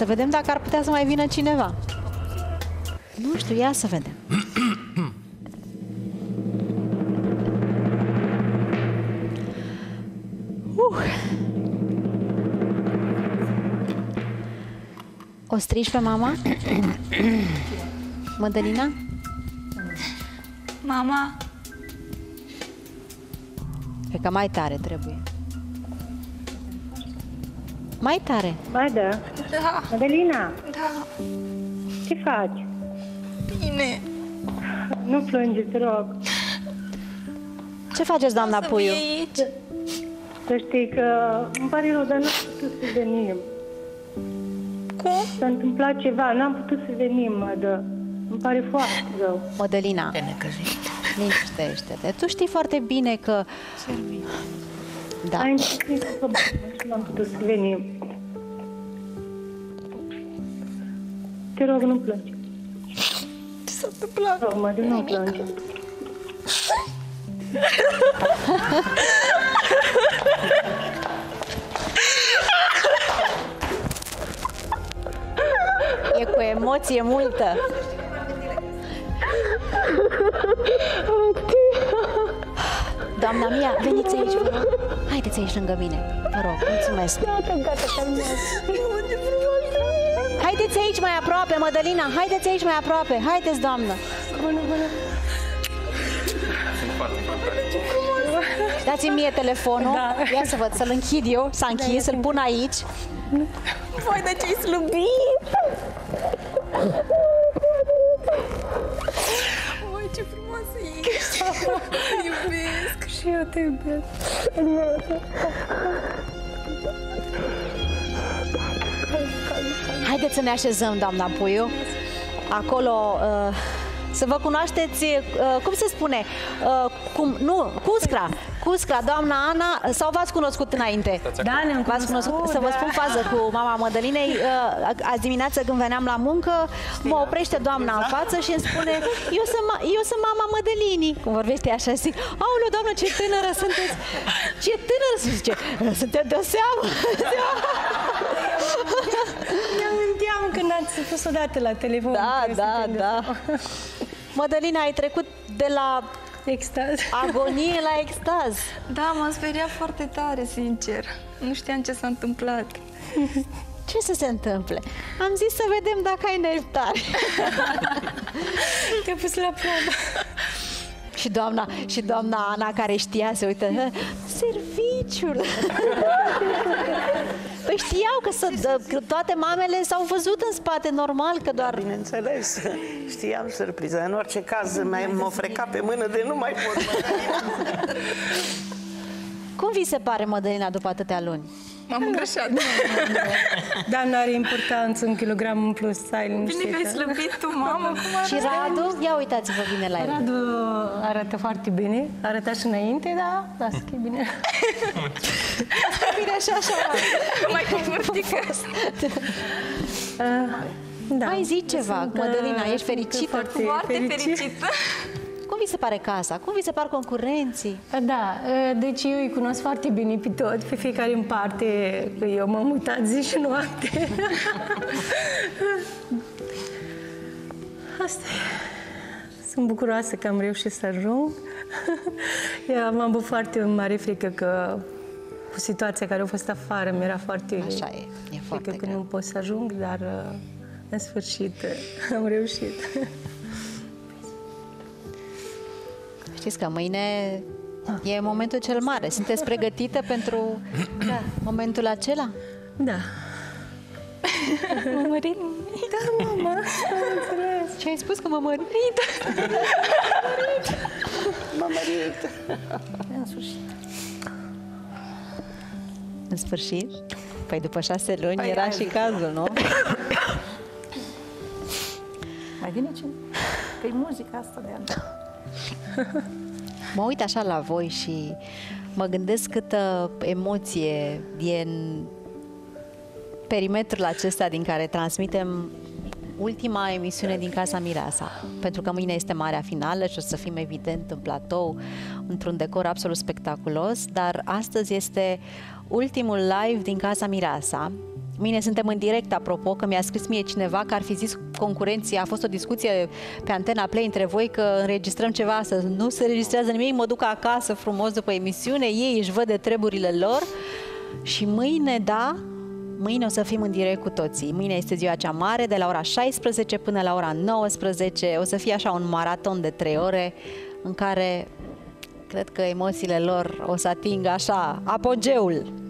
Să vedem dacă ar putea să mai vină cineva. Nu știu, ia să vedem. Uh. O strici pe mama? Mădălina? Mama, Cred că mai tare trebuie. Mai tare. Ba da. da, Adelina, da, ce faci? bine. Nu plânge, te rog. Ce faceți, doamna Să Puiu? vii aici. Să știi că îmi pare rău, dar n-am putut să venim. Cum? S-a întâmplat ceva, n-am putut să venim, mă, dar îmi pare foarte rău. Mădălina, Te necăjești. liniștește-te. Tu știi foarte bine că... Da. Ai început cu problemă și n-am putut să venim. Te rog, nu plânge. Ce s-a întâmplat? Te rog, mă, de nu plânge. E cu emoție multă. Doamna Mia, veniți aici, vă rog. Haideți aici lângă mine. Vă rog, mulțumesc. Gata, gata, calmează. Haideți aici mai aproape, Mădălina. Haideți aici mai aproape. Haideți, doamnă. Bună, bună. Dați-mi mie telefonul. Ia să văd, să-l închid eu. S-a închis, să-l pun aici. Voi, de ce-ai slăbit? Voi, ce frumoasă ești. Te iubesc. Și eu te iubesc. Haideți să ne așezăm, doamna Puiu. Acolo, uh, să vă cunoașteți, uh, cum se spune, uh, cum, nu, Cuscra, Cuscra, doamna Ana, sau v-ați cunoscut înainte? Da, ne-am V-ați cunoscut, să vă spun fază cu mama Mădălinei, uh, azi dimineață când veneam la muncă, mă oprește doamna în față și îmi spune, eu sunt, ma- eu sunt mama Mădălinii, cum vorbește așa, zic, aoleu, doamnă, ce tânără sunteți, ce tânără sunteți, zice, suntem de seamă. Ne aminteam când ați pus odată la telefon. Da, că da, suntem de- da. Mădălina, ai trecut de la Extaz. agonie la extaz. Da, m-am speriat foarte tare, sincer. Nu știam ce s-a întâmplat. Ce să se întâmple? Am zis să vedem dacă ai nervi tari. Te-a pus la probă. Și doamna, și doamna Ana care știa, se uită, "Hă, serviciul. păi știau că, să, că toate mamele s-au văzut în spate, normal că doar... Bineînțeles, știam surpriza. În orice caz, mai m-o freca pe mână de nu mai pot. Cum vi se pare, Mădălina, după atâtea luni? M-am îngrășat. Dar nu are importanță un kilogram în plus, stai Bine că ai liniștită. slăbit tu, mamă, cum Și Radu? Ia uitați-vă bine la el. Radu arată foarte bine, arăta și înainte, da, lasă că e bine. Bine și așa. mai confortică. Uh, da. Mai zi ceva, Sunt, Mădălina, uh, ești fericită? sunt Foarte, Foarte fericit. fericită. Cum vi se pare casa? Cum vi se par concurenții? Da, deci eu îi cunosc foarte bine pe tot, pe fiecare în parte, că eu m-am mutat zi și noapte. Asta e. Sunt bucuroasă că am reușit să ajung. Eu am avut foarte mare frică că cu situația care a fost afară mi-era foarte Așa e, e foarte frică că greu. nu pot să ajung, dar uh, în sfârșit uh, am reușit. Știți că mâine e momentul cel mare. Sunteți pregătită pentru da, momentul acela? Da. M-am mărit. Da, mama, am înțeles. Ce ai spus că mă mărit? M-am mărit. În sfârșit. În sfârșit? Păi după șase luni Păi, era hai. și cazul, nu? Mai vine cine? Că e muzica asta de ani. Mă uit așa la voi și mă gândesc câtă emoție e în perimetrul acesta din care transmitem ultima emisiune din Casa Mireasa, pentru că mâine este marea finală și o să fim evident în platou, într-un decor absolut spectaculos, dar astăzi este ultimul live din Casa Mireasa. Mine suntem în direct, apropo, că mi-a scris mie cineva că ar fi zis concurenții, a fost o discuție pe Antena Play între voi că înregistrăm ceva astăzi. Nu se registrează nimic, mă duc acasă frumos după emisiune, ei își văd de treburile lor și mâine, da, Mâine o să fim în direct cu toții. Mâine este ziua cea mare, de la ora 16 până la ora 19. O să fie așa un maraton de 3 ore în care cred că emoțiile lor o să atingă așa apogeul.